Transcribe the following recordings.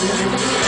Gracias.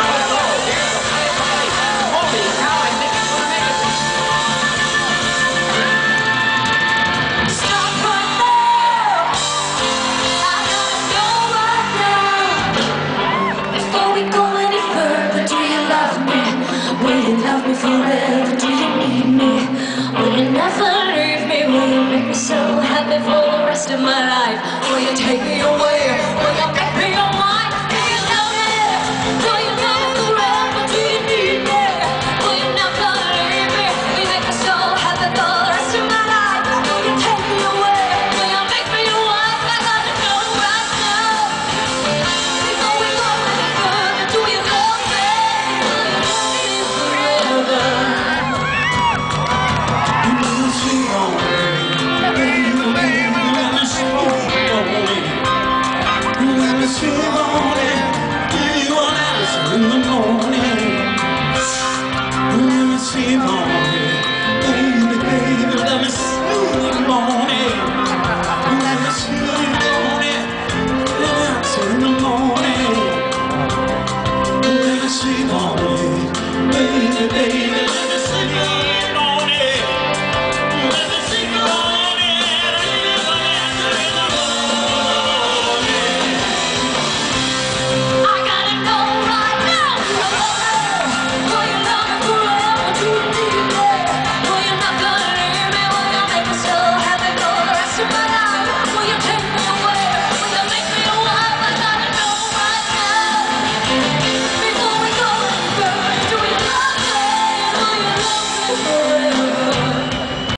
me forever? Do you need me? Will you never leave me? Will you make me so happy for the rest of my life? Will you take me away? Country morning, give you an answer in the morning.